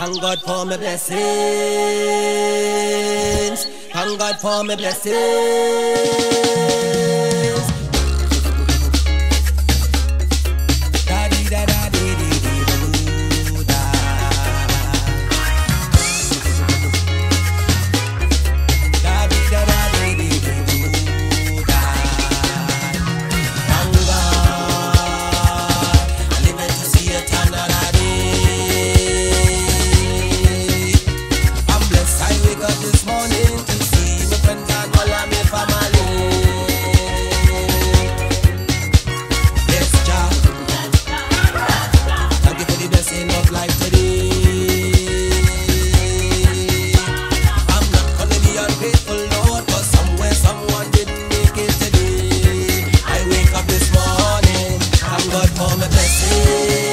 Thank God for my blessings. Thank God for my blessings. see.